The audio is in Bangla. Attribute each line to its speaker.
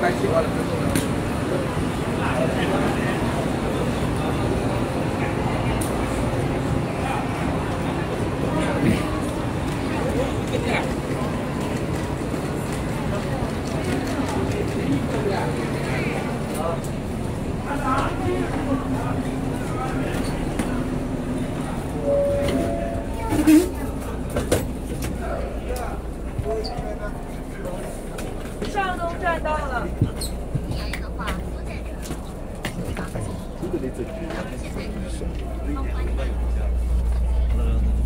Speaker 1: Thank you.
Speaker 2: 一点五百有十二。